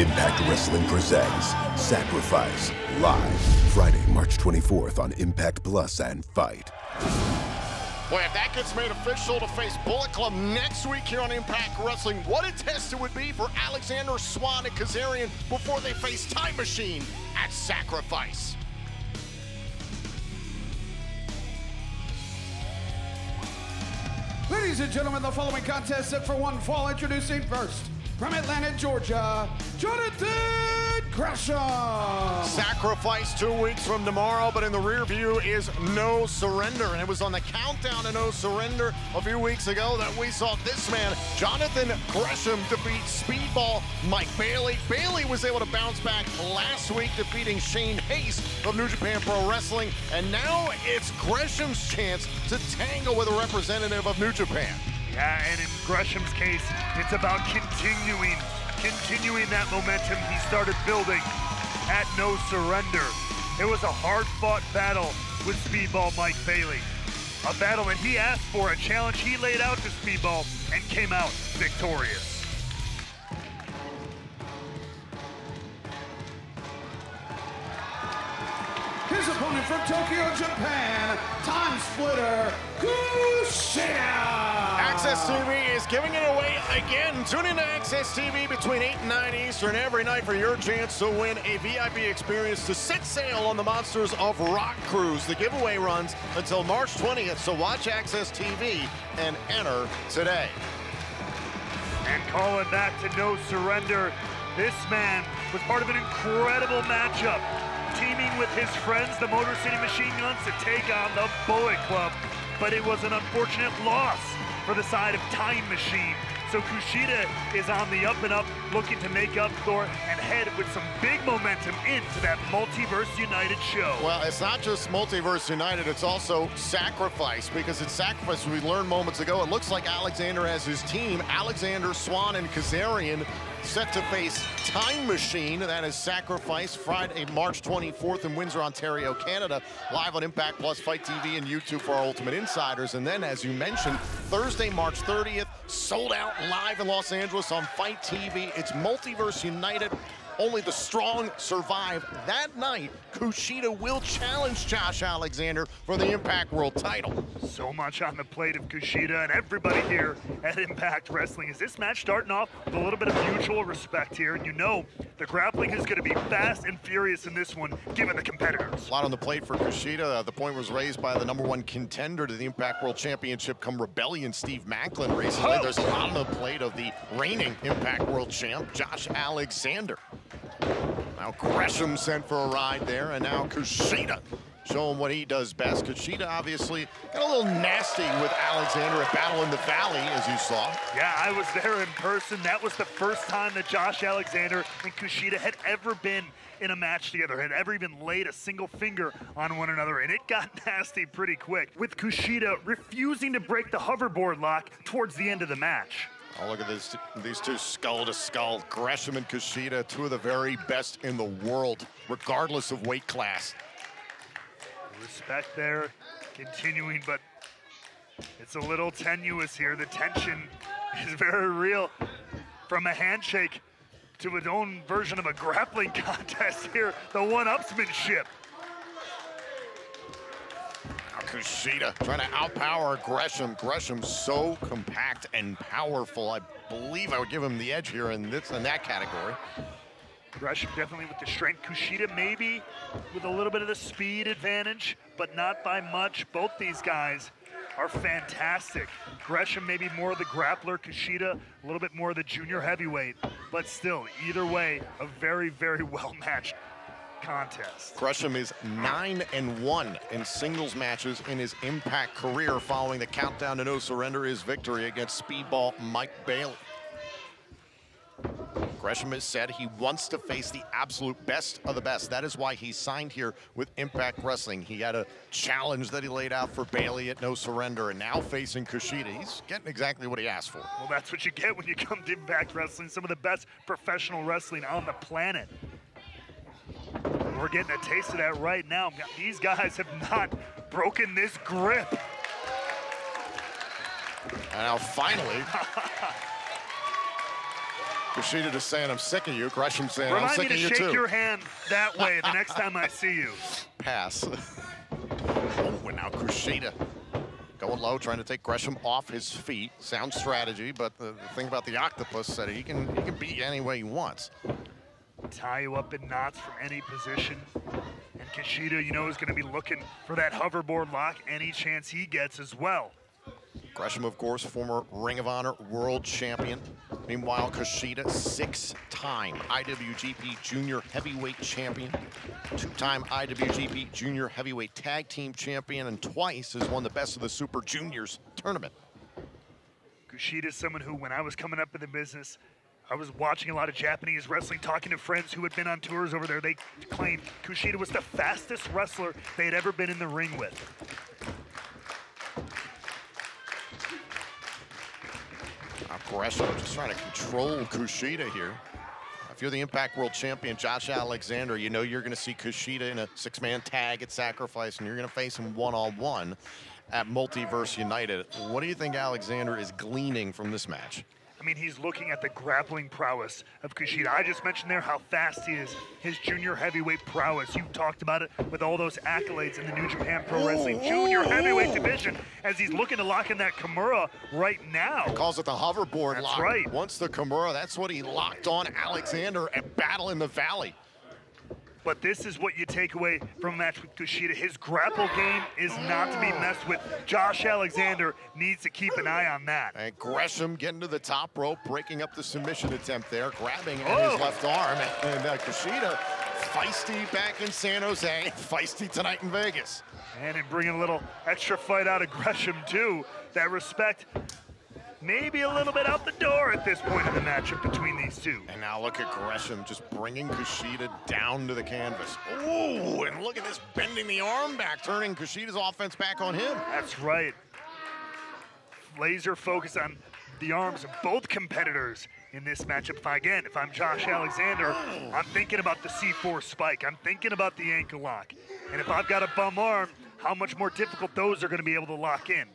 Impact Wrestling presents Sacrifice live Friday, March 24th on Impact Plus and FITE. Boy, if that gets made official to face Bullet Club next week here on Impact Wrestling, what a test it would be for Alexander Swann and Kazarian before they face Time Machine at Sacrifice. Ladies and gentlemen, the following contest set for one fall. Introducing first from Atlanta, Georgia, Jonathan Gresham. Sacrifice two weeks from tomorrow, but in the rear view is No Surrender. And it was on the countdown to No Surrender a few weeks ago that we saw this man, Jonathan Gresham, defeat Speedball Mike Bailey. Bailey was able to bounce back last week, defeating Shane Haste of New Japan Pro Wrestling. And now it's Gresham's chance to tangle with a representative of New Japan. Yeah, and in Gresham's case, it's about continuing, continuing that momentum he started building at No Surrender. It was a hard-fought battle with Speedball Mike Bailey. A battle that he asked for, a challenge he laid out to Speedball, and came out victorious. Opponent from Tokyo, Japan, Time Splitter, Kushida. AXS TV is giving it away again. Tune in to AXS TV between 8 and 9 Eastern every night for your chance to win a VIP experience to set sail on the Monsters of Rock cruise. The giveaway runs until March 20th, so watch AXS TV and enter today. And calling back to no surrender, this man was part of an incredible matchup, teaming with his friends, the Motor City Machine Guns, to take on the Bullet Club. But it was an unfortunate loss for the side of Time Machine. So Kushida is on the up and up, looking to make up for and head with some big momentum into that Multiverse United show. Well, it's not just Multiverse United, it's also Sacrifice, because it's Sacrifice, we learned moments ago, it looks like Alexander has his team, Alexander, Swann, and Kazarian, set to face Time Machine. That is Sacrifice Friday, March 24th in Windsor, Ontario, Canada. Live on Impact Plus, FITE TV, and YouTube for our Ultimate Insiders. And then, as you mentioned, Thursday, March 30th, sold out live in Los Angeles on FITE TV. It's Multiverse United. Only the strong survive. That night, Kushida will challenge Josh Alexander for the Impact World title. So much on the plate of Kushida and everybody here at Impact Wrestling. Is this match starting off with a little bit of mutual respect here? And you know the grappling is going to be fast and furious in this one, given the competitors. A lot on the plate for Kushida. Uh, the point was raised by the number one contender to the Impact World Championship come Rebellion, Steve Maclin recently. Oh. There's a lot on the plate of the reigning Impact World Champ, Josh Alexander. Now Gresham sent for a ride there, and now Kushida showing what he does best. Kushida obviously got a little nasty with Alexander at Battle in the Valley, as you saw. Yeah, I was there in person. That was the first time that Josh Alexander and Kushida had ever been in a match together, had ever even laid a single finger on one another, and it got nasty pretty quick, with Kushida refusing to break the hoverboard lock towards the end of the match. Oh, look at this, these two skull to skull. Gresham and Kushida, two of the very best in the world, regardless of weight class. Respect there, continuing, but it's a little tenuous here. The tension is very real. From a handshake to its own version of a grappling contest here, the one-upsmanship. Kushida trying to outpower Gresham. Gresham so compact and powerful. I believe I would give him the edge here in this in that category. Gresham definitely with the strength. Kushida maybe with a little bit of the speed advantage, but not by much. Both these guys are fantastic. Gresham maybe more of the grappler, Kushida a little bit more of the junior heavyweight, but still, either way, a very, very well matched contest. Gresham is nine and one in singles matches in his Impact career, following the countdown to no surrender. His victory against Speedball Mike Bailey. Gresham has said he wants to face the absolute best of the best. That is why he signed here with Impact Wrestling. He had a challenge that he laid out for Bailey at No Surrender, and now facing Kushida. He's getting exactly what he asked for. Well, that's what you get when you come to Impact Wrestling, some of the best professional wrestling on the planet. We're getting a taste of that right now. These guys have not broken this grip. And now finally, Kushida just saying, I'm sick of you. Gresham saying, I'm sick of you too. Remind me to shake your hand that way the next time I see you. Pass. oh, and now Kushida going low, trying to take Gresham off his feet. Sound strategy, but the, the thing about the octopus said he can he can beat you any way he wants. Tie you up in knots from any position. And Kushida, you know, is going to be looking for that hoverboard lock any chance he gets as well. Gresham, of course, former Ring of Honor world champion. Meanwhile, Kushida, six-time IWGP Junior Heavyweight Champion, two-time IWGP Junior Heavyweight Tag Team Champion, and twice has won the Best of the Super Juniors tournament. Kushida is someone who, when I was coming up in the business, I was watching a lot of Japanese wrestling, talking to friends who had been on tours over there. They claimed Kushida was the fastest wrestler they had ever been in the ring with. Gresham just trying to control Kushida here. If you're the Impact World Champion, Josh Alexander, you know you're going to see Kushida in a six-man tag at Sacrifice, and you're going to face him one-on-one at Multiverse United. What do you think Alexander is gleaning from this match? I mean, he's looking at the grappling prowess of Kushida. I just mentioned there how fast he is, his junior heavyweight prowess. You talked about it with all those accolades in the New Japan Pro Wrestling junior heavyweight division as he's looking to lock in that Kimura right now. Calls it the hoverboard That's lock. right. Once the Kimura, that's what he locked on Alexander at Battle in the Valley. But this is what you take away from a match with Kushida. His grapple game is not to be messed with. Josh Alexander needs to keep an eye on that. And Gresham getting to the top rope, breaking up the submission attempt there, grabbing at Oh. his left arm. And uh, Kushida, feisty back in San Jose, feisty tonight in Vegas. And in bringing a little extra fight out of Gresham, too. That respect maybe a little bit out the door at this point in the matchup between these two. And now look at Gresham just bringing Kushida down to the canvas. Ooh, and look at this, bending the arm back, turning Kushida's offense back on him. That's right. Laser focus on the arms of both competitors in this matchup. If I, again, if I'm Josh Alexander, oh. I'm thinking about the C4 spike. I'm thinking about the ankle lock. And if I've got a bum arm, how much more difficult those are going to be able to lock in.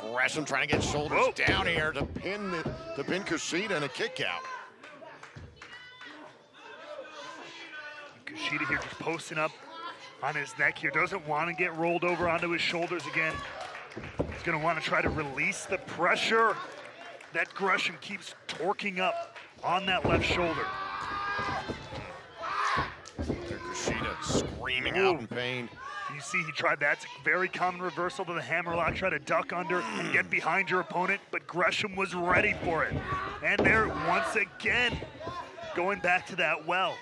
Gresham trying to get shoulders Whoa. down here to pin the, to pin Kushida in a kick out. Kushida here just posting up on his neck here. Doesn't want to get rolled over onto his shoulders again. He's going to want to try to release the pressure that Gresham keeps torquing up on that left shoulder. There Kushida screaming Ooh. out in pain. You see, he tried that's a very common reversal to the hammerlock. Try to duck under and get behind your opponent, but Gresham was ready for it. And there, once again, going back to that well.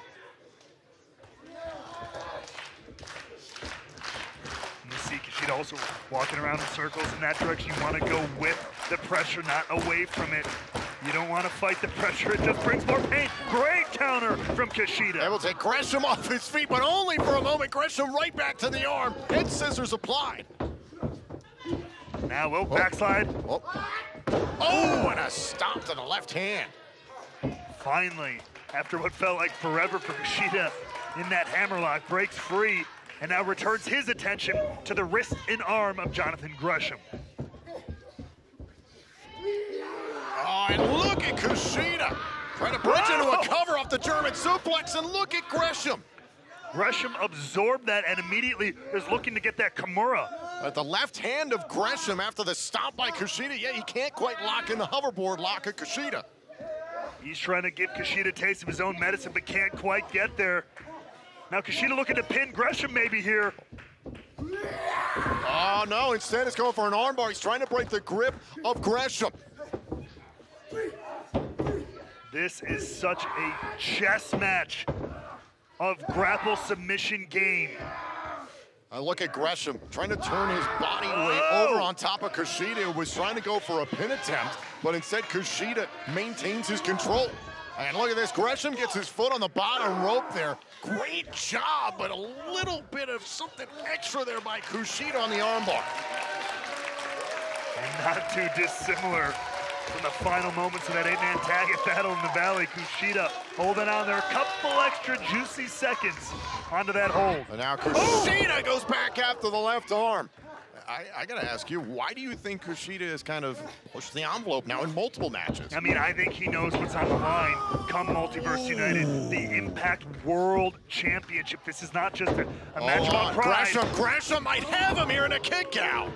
You see Kushida also walking around in circles in that direction. You want to go with the pressure, not away from it. You don't want to fight the pressure. It just brings more pain. Great counter from Kushida. Able to take Gresham off his feet, but only for a moment. Gresham right back to the arm. Head scissors applied. Now, oh, backslide. Oh, oh and a stomp to the left hand. finally, after what felt like forever for Kushida in that hammerlock, breaks free and now returns his attention to the wrist and arm of Jonathan Gresham. Oh, and look at Kushida. Trying to bridge into a cover off the German suplex, and look at Gresham. Gresham absorbed that and immediately is looking to get that Kimura. At the left hand of Gresham after the stop by Kushida. Yeah, he can't quite lock in the hoverboard lock of Kushida. He's trying to give Kushida a taste of his own medicine, but can't quite get there. Now Kushida looking to pin Gresham maybe here. Oh, no, instead it's going for an armbar. He's trying to break the grip of Gresham. This is such a chess match of grapple submission game. I look at Gresham trying to turn his body weight Oh! over on top of Kushida, who was trying to go for a pin attempt, but instead Kushida maintains his control. And look at this, Gresham gets his foot on the bottom rope there. Great job, but a little bit of something extra there by Kushida on the armbar. And not too dissimilar from the final moments of that eight-man tag at Battle in the Valley. Kushida holding on there a couple extra juicy seconds onto that hold. And now Kushida goes back after the left arm. I, I got to ask you, why do you think Kushida is kind of pushed the envelope now in multiple matches? I mean, I think he knows what's on the line come Multiverse United, the Impact World Championship. This is not just a, a match oh, about pride. Gresham, Gresham might have him here in a kick out.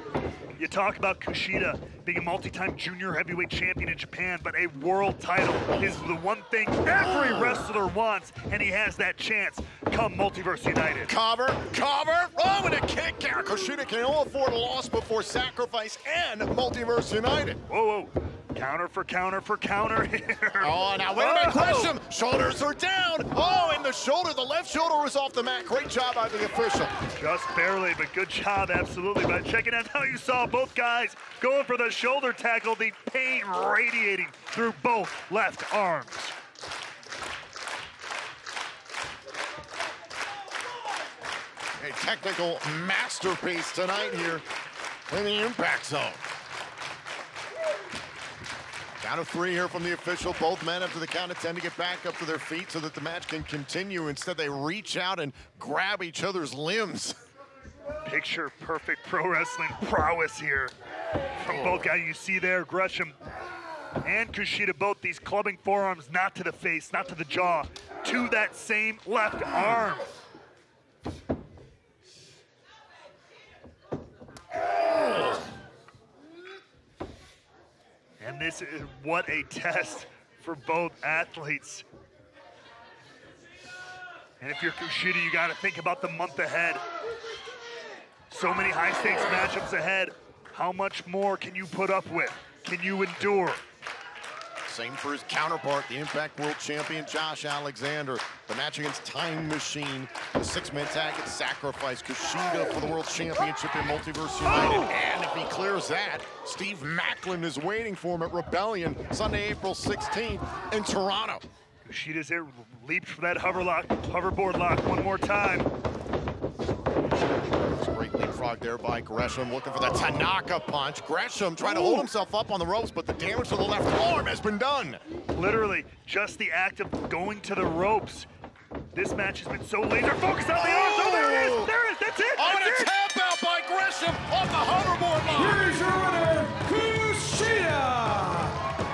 You talk about Kushida being a multi-time junior heavyweight champion in Japan, but a world title is the one thing every wrestler wants, and he has that chance come Multiverse United. Cover, cover, oh, and a kick out. Kushida can only afford a loss before Sacrifice and Multiverse United. Whoa, whoa. Counter for counter for counter here. Oh, now wait a minute, Gresham. Shoulders are down. Oh, and the shoulder, the left shoulder was off the mat. Great job by the official. Just barely, but good job, absolutely. But checking out how you saw both guys going for the shoulder tackle, the pain radiating through both left arms. A technical masterpiece tonight here in the impact zone. Count of three here from the official. Both men after the count of 10 to get back up to their feet so that the match can continue. Instead, they reach out and grab each other's limbs. Picture perfect pro wrestling prowess here from both guys you see there, Gresham and Kushida, both these clubbing forearms, not to the face, not to the jaw, to that same left arm. What a test for both athletes. And if you're Kushida, you got to think about the month ahead. So many high stakes matchups ahead. How much more can you put up with? Can you endure? Same for his counterpart, the Impact World Champion Josh Alexander. The match against Time Machine, the six-man tag at Sacrifice. Kushida for the World Championship in Multiverse United. And if he clears that, Steve Maclin is waiting for him at Rebellion Sunday, April 16th in Toronto. Kushida's there, leaped for that hover lock, hoverboard lock one more time leapfrog there by Gresham, looking for that Tanaka punch. Gresham trying to hold himself up on the ropes, but the damage to the left arm has been done. Literally, just the act of going to the ropes. This match has been so laser focused on the arms. Oh, there it is! Oh! There it is! That's it! Oh, That's and a it. tap out by Gresham off the hoverboard line. Here's your winner, Kushida!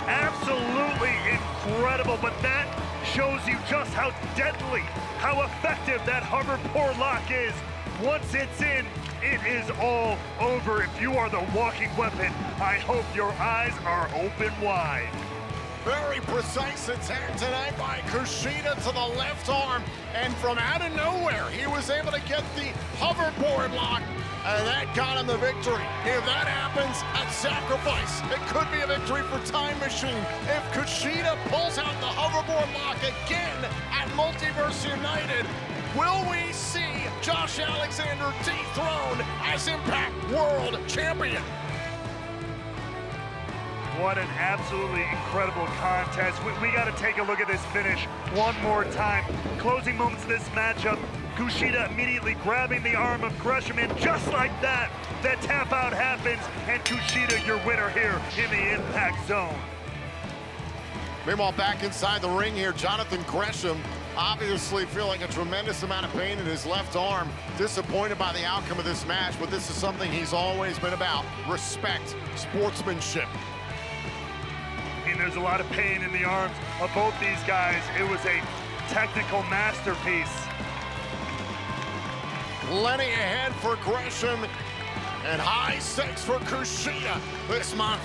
Absolutely incredible, but that shows you just how deadly, how effective that hoverboard lock is. Once it's in, it is all over. If you are the walking weapon, I hope your eyes are open wide. Very precise attack tonight by Kushida to the left arm. And from out of nowhere, he was able to get the hoverboard lock. And that got him the victory. If that happens at Sacrifice, it could be a victory for Time Machine. If Kushida pulls out the hoverboard lock again at Multiverse United, Will we see Josh Alexander dethroned as Impact World Champion? What an absolutely incredible contest. We, we got to take a look at this finish one more time. Closing moments of this matchup, Kushida immediately grabbing the arm of Gresham, and just like that, that tap out happens, and Kushida your winner here in the Impact Zone. Meanwhile, back inside the ring here, Jonathan Gresham obviously feeling a tremendous amount of pain in his left arm. Disappointed by the outcome of this match, but this is something he's always been about. Respect, sportsmanship. I mean, there's a lot of pain in the arms of both these guys. It was a technical masterpiece. Plenty ahead for Gresham and high stakes for Kushida this month.